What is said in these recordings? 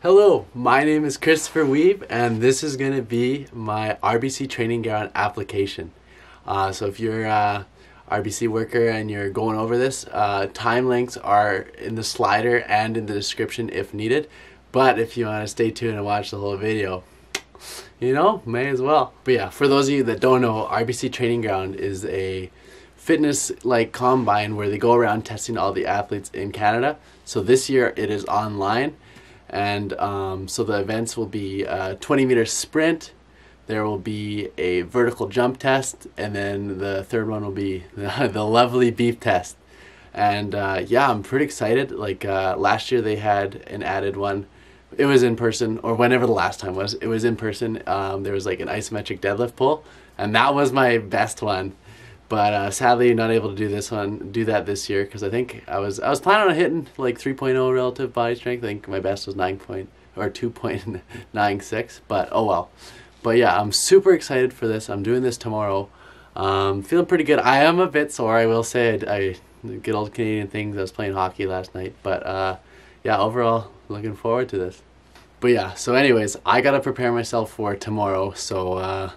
Hello, my name is Christopher Wiebe, and this is going to be my RBC Training Ground application. Uh, so if you're a RBC worker and you're going over this, uh, time links are in the slider and in the description if needed. But if you want to stay tuned and watch the whole video, you know, may as well. But yeah, for those of you that don't know, RBC Training Ground is a fitness like combine where they go around testing all the athletes in Canada. So this year it is online and um, so the events will be a 20 meter sprint. There will be a vertical jump test and then the third one will be the, the lovely beep test. And uh, yeah i'm pretty excited. Like uh, last year they had an added one. It was in person or whenever the last time was it was in person. Um, there was like an isometric deadlift pull and that was my best one but uh, sadly not able to do this one do that this year because i think i was i was planning on hitting like 3.0 relative body strength. I think my best was 9 point or 2.96 but oh well. But yeah i'm super excited for this. I'm doing this tomorrow. Um, feeling pretty good. I am a bit sore i will say. I, I good old canadian things. I was playing hockey last night but uh, yeah overall looking forward to this. But yeah so anyways i gotta prepare myself for tomorrow so uh,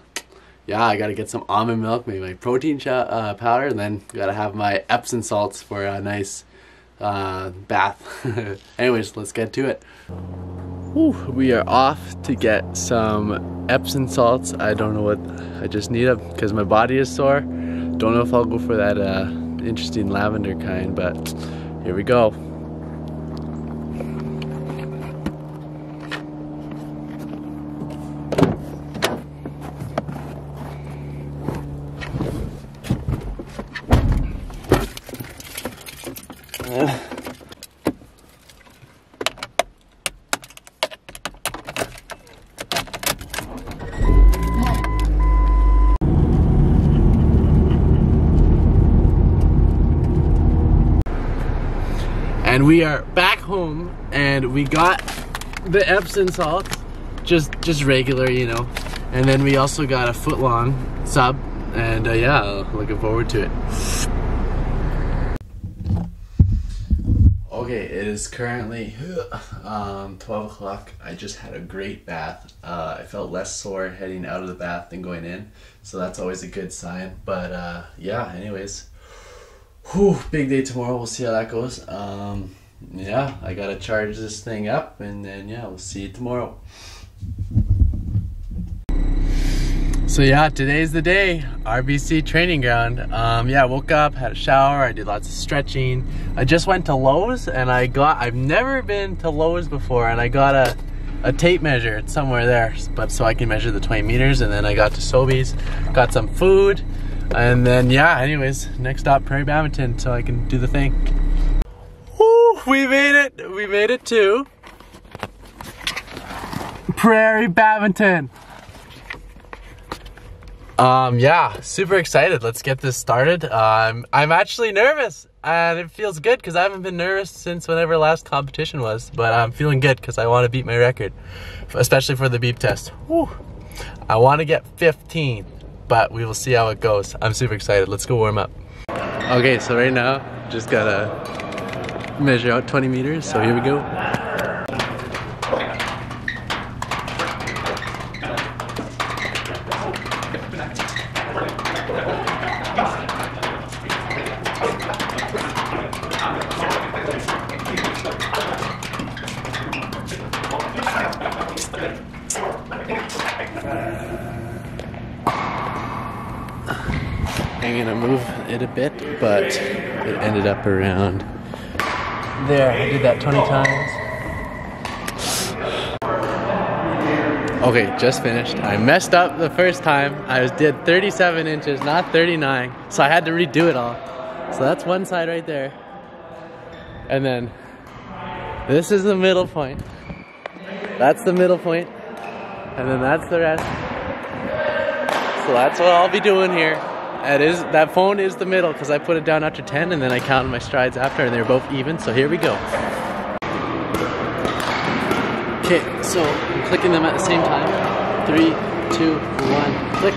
yeah, I gotta get some almond milk, maybe my protein uh, powder, and then gotta have my Epsom salts for a nice uh, bath. Anyways, let's get to it. We are off to get some Epsom salts. I don't know what, I just need them because my body is sore. Don't know if I'll go for that uh, interesting lavender kind, but here we go. And we are back home and we got the Epsom salts just just regular you know. And then we also got a foot long sub and uh, yeah looking forward to it. Okay it is currently um, 12 o'clock. I just had a great bath. Uh, I felt less sore heading out of the bath than going in so that's always a good sign. But uh, yeah anyways Whew, big day tomorrow. We'll see how that goes. Um, yeah, I gotta charge this thing up, and then yeah, we'll see you tomorrow. So yeah, today's the day. RBC training ground. Um, yeah, woke up, had a shower, I did lots of stretching. I just went to Lowe's and I got. I've never been to Lowe's before, and I got a a tape measure. It's somewhere there, but so I can measure the 20 meters. And then I got to Sobeys, got some food. And then, yeah, anyways, next stop, Prairie Badminton, so I can do the thing. Woo, we made it. We made it to Prairie Badminton. Um, yeah, super excited. Let's get this started. Um, I'm actually nervous and it feels good because I haven't been nervous since whenever last competition was, but I'm feeling good because I want to beat my record, especially for the beep test. Woo. I want to get 15 but we will see how it goes. I'm super excited. Let's go warm up. Okay, so right now, just gotta measure out 20 meters, so here we go. I'm gonna move it a bit, but it ended up around there. I did that 20 times. Okay, just finished. I messed up the first time. I did 37 inches, not 39. So I had to redo it all. So that's one side right there. And then this is the middle point. That's the middle point. And then that's the rest. So that's what I'll be doing here. That is that phone is the middle because I put it down after 10 and then I counted my strides after and they're both even. So here we go. Okay, so I'm clicking them at the same time. Three, two, one, click.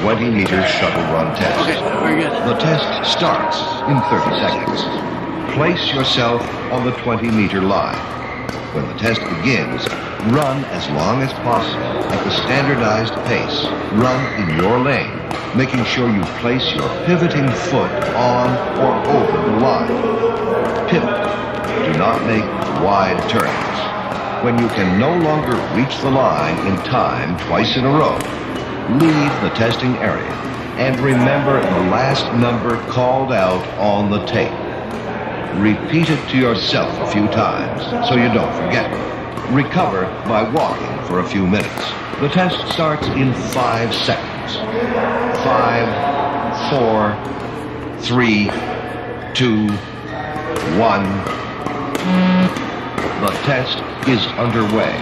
20 meter shuttle run test. Okay, we're good. The test starts in 30 seconds. place yourself on the 20 meter line. When the test begins, run as long as possible at the standardized pace. Run in your lane, making sure you place your pivoting foot on or over the line. Pivot. Do not make wide turns. When you can no longer reach the line in time twice in a row, leave the testing area and remember the last number called out on the tape. Repeat it to yourself a few times so you don't forget. Recover by walking for a few minutes. The test starts in five seconds. Five, four, three, two, one. The test is underway.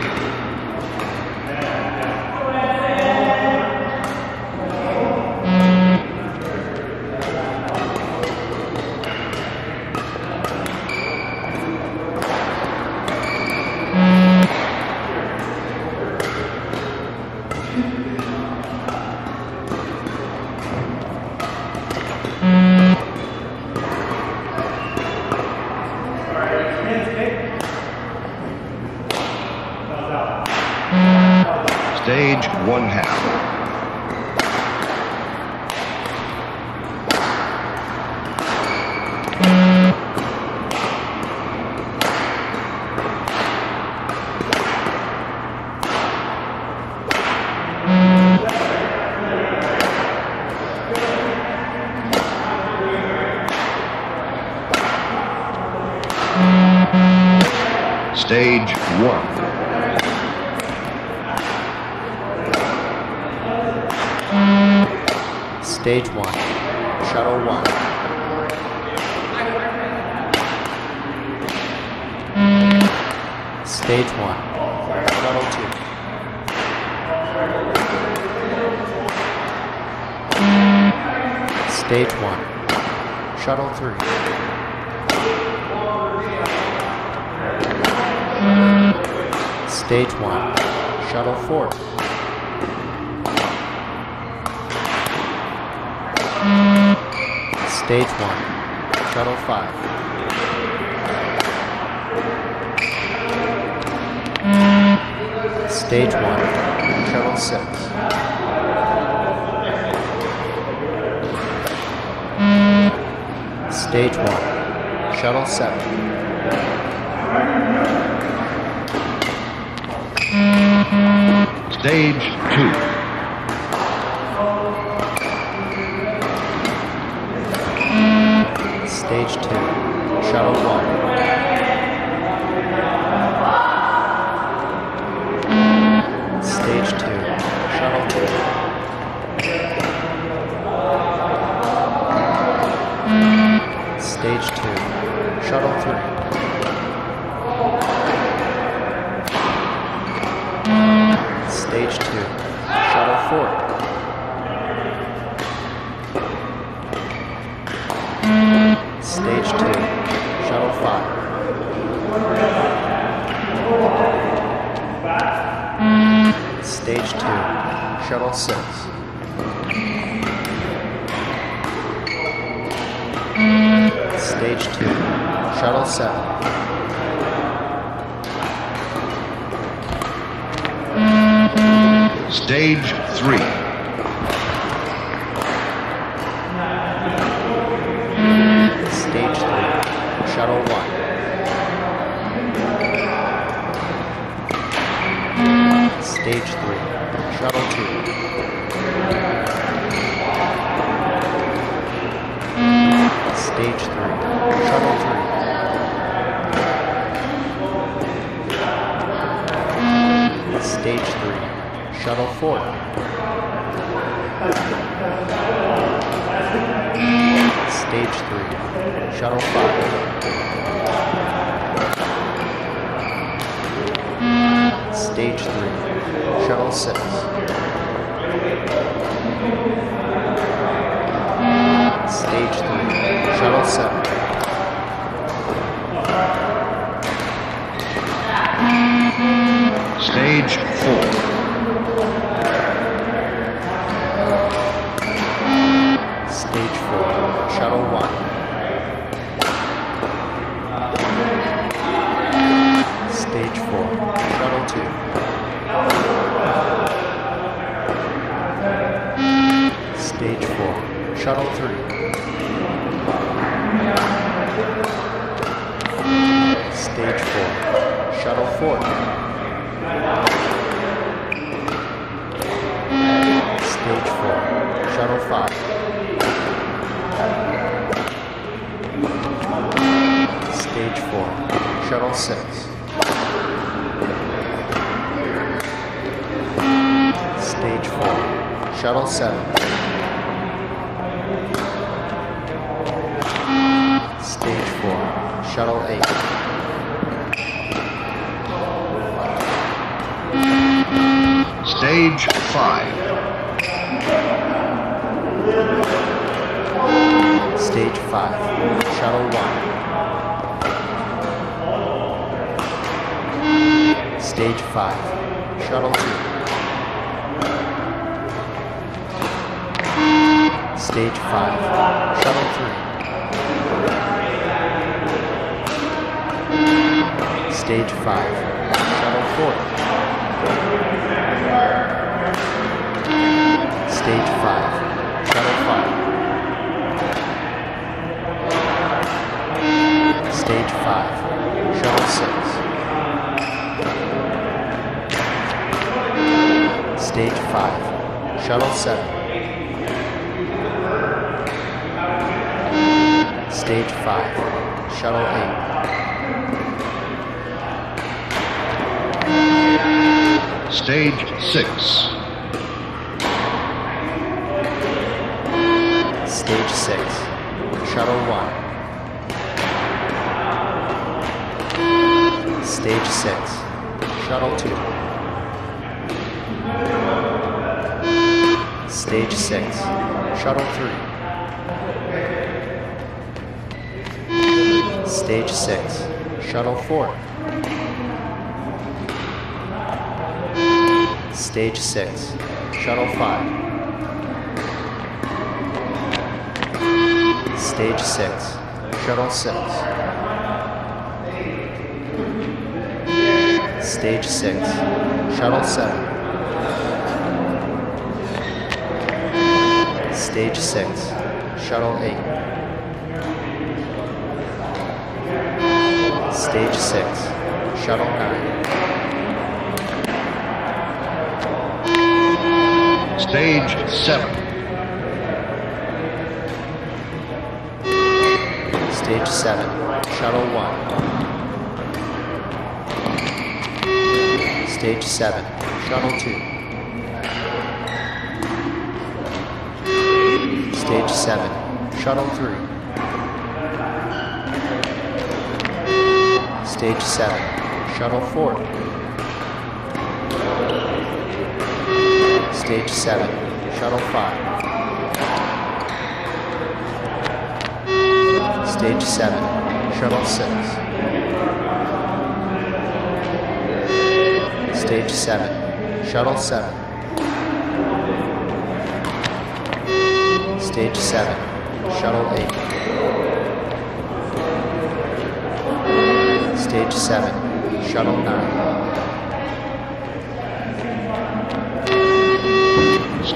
Stage one. Stage one. Shuttle one. Stage one. Shuttle two. Stage one. Shuttle three. Stage one. Shuttle four. Stage one. Shuttle five. Stage one. Shuttle six. Stage one. Shuttle seven. Stage two. Stage two. Shuttle one. Stage 3. Three. Stage three. Shuttle five. Stage three. Shuttle six. Stage three. Shuttle seven. Stage 4, Shuttle 3. Stage 4, Shuttle 4. Stage 4, Shuttle 5. Stage 4, Shuttle 6. Stage 4, Shuttle 7. 4, Shuttle 8. Stage 5. Stage 5, Shuttle 1. Stage 5, Shuttle 2. Stage 5, Shuttle 3. Stage 5, Shuttle 4. Stage 5, Shuttle 5. Stage 5, Shuttle 6. Stage 5, Shuttle 7. Stage 5, Shuttle 8. Stage 6. Stage 6, Shuttle 1. Stage 6, Shuttle 2. Stage 6, Shuttle 3. Stage 6, Shuttle 4. Stage 6, Shuttle 5. Stage 6, Shuttle 6. Stage 6, Shuttle 7. Stage 6, Shuttle 8. Stage 6, Shuttle 9. Stage 7. Stage 7, Shuttle 1. Stage 7, Shuttle 2. Stage 7, Shuttle 3. Stage 7, Shuttle 4. Stage 7, Shuttle 5. Stage 7, Shuttle 6. Stage 7, Shuttle 7. Stage 7, Shuttle 8. Stage 7, Shuttle 9.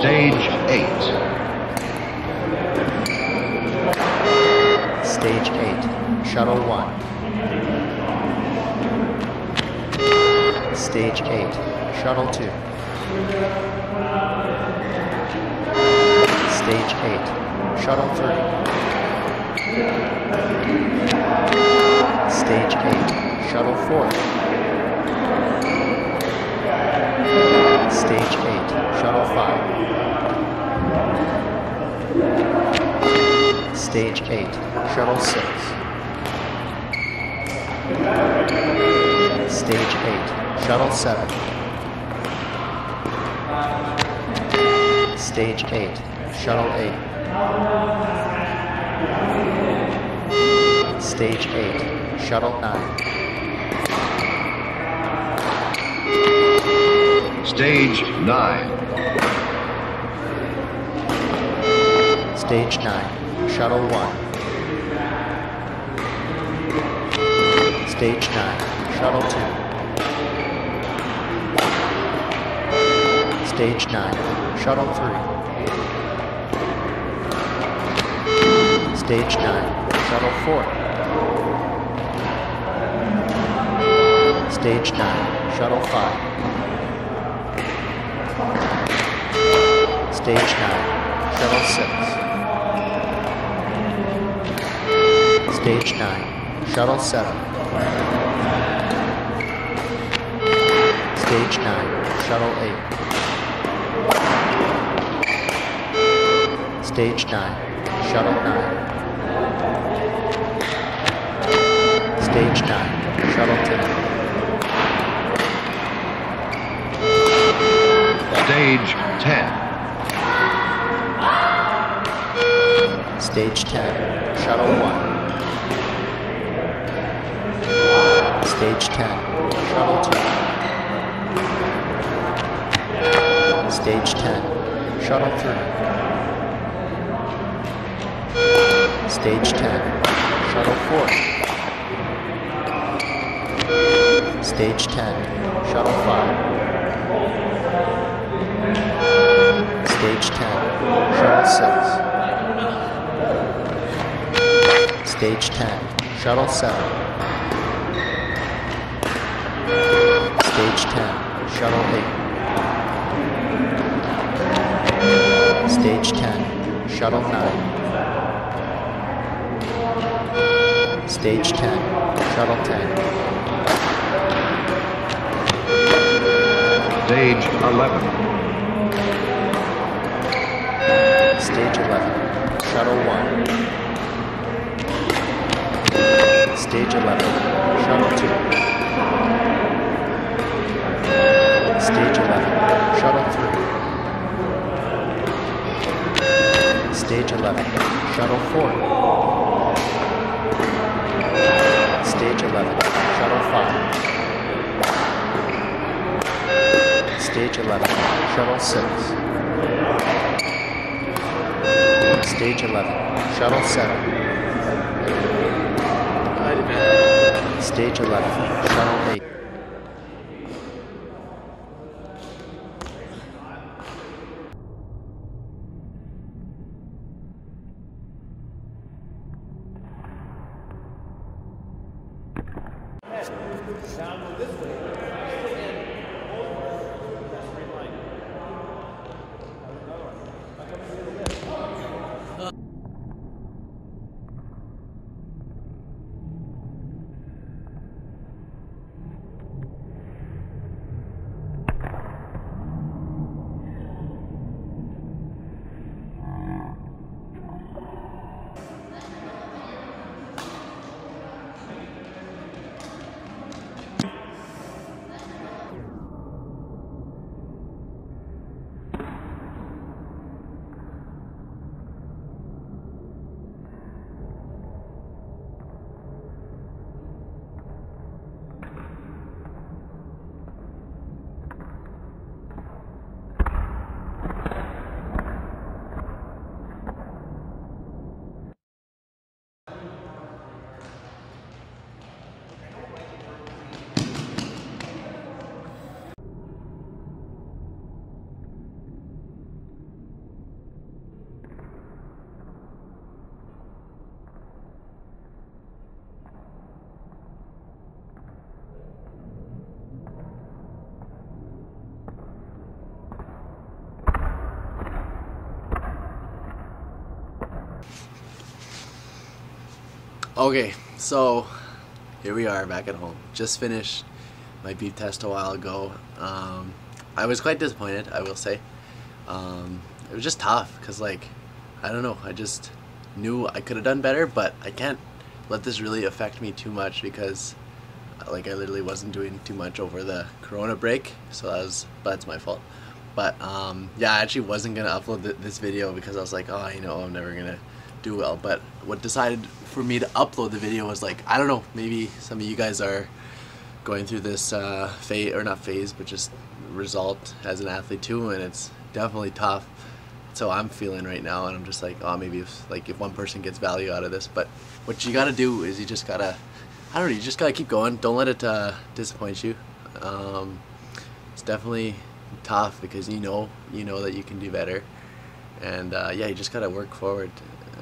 Stage 8. Stage 8, Shuttle 1. Stage 8, Shuttle 2. Stage 8, Shuttle 3. Stage 8, Shuttle 4. Stage 8, Shuttle 5. Stage 8, Shuttle 6. Stage 8, Shuttle 7. Stage 8, Shuttle 8. Stage 8, Shuttle 9. Stage 9. Stage 9, Shuttle 1. Stage 9, Shuttle 2. Stage 9, Shuttle 3. Stage 9, Shuttle 4. Stage 9, Shuttle 5. Stage 9, Shuttle 6. Stage 9, Shuttle 7. Stage 9, Shuttle 8. Stage 9, Shuttle 9. Stage 9, Shuttle 10. Stage 10. Stage 10, Shuttle 1. Stage 10, Shuttle 2. Stage 10, Shuttle 3. Stage 10, Shuttle 4. Stage 10, Shuttle 5. Stage 10, Shuttle 6. Stage 10, Shuttle 7. Stage 10, Shuttle 8. Stage 10, Shuttle 9. Stage 10, Shuttle 10. Stage 11. Stage 11, Shuttle 1. Stage 11, Shuttle 2. Stage 11, Shuttle 3. Stage 11, Shuttle 4. Stage 11, Shuttle 5. Stage 11, Shuttle 6. Stage 11, Shuttle 7. Stage 11, Shuttle 8. Okay, so here we are back at home. Just finished my beep test a while ago. Um, I was quite disappointed, I will say. Um, it was just tough because, like, I don't know. I just knew I could have done better, but I can't let this really affect me too much because, like, I literally wasn't doing too much over the Corona break. So that was that's my fault. But um, yeah, I actually wasn't gonna upload th- this video because I was like, oh, you know, I'm never gonna do well. But what decided for me to upload the video was like, I don't know, maybe some of you guys are going through this uh, phase, or not phase, but just result as an athlete too, and it's definitely tough. So I'm feeling right now, and I'm just like, oh, maybe if like if one person gets value out of this, but what you gotta do is you just gotta, I don't know, you just gotta keep going. Don't let it uh, disappoint you. Um, it's definitely tough because you know you know that you can do better, and uh, yeah, you just gotta work forward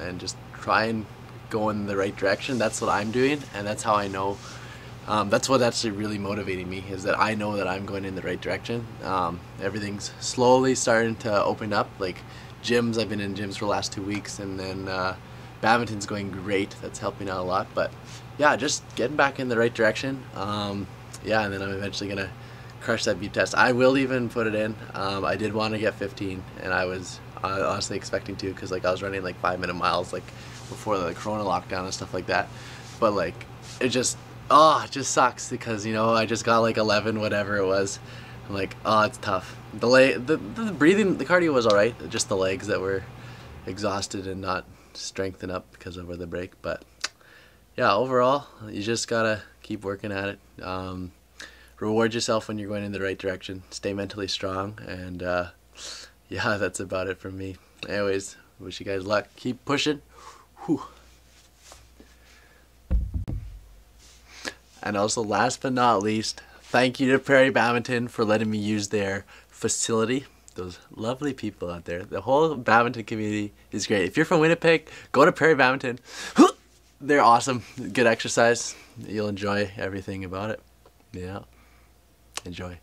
and just try and go in the right direction. That's what I'm doing, and that's how I know. Um, that's what actually really motivating me is that I know that I'm going in the right direction. Um, everything's slowly starting to open up. Like gyms, I've been in gyms for the last two weeks, and then uh, badminton's going great. That's helping out a lot. But yeah, just getting back in the right direction. Um, yeah, and then I'm eventually gonna crush that beep test. I will even put it in. Um, I did want to get 15, and I was uh, honestly expecting to because like I was running like five minute miles like before the Corona lockdown and stuff like that. But like it just oh it just sucks because you know I just got like 11 whatever it was. I'm like oh it's tough. The leg the, the breathing the cardio was all right. Just the legs that were exhausted and not strengthened up because over the break. But yeah, overall you just gotta keep working at it. Um, reward yourself when you're going in the right direction. Stay mentally strong and. Uh, yeah, that's about it from me. Anyways, wish you guys luck. Keep pushing. Whew. And also, last but not least, thank you to Prairie Badminton for letting me use their facility. Those lovely people out there. The whole badminton community is great. If you're from Winnipeg, go to Prairie Badminton. They're awesome. Good exercise. You'll enjoy everything about it. Yeah. Enjoy.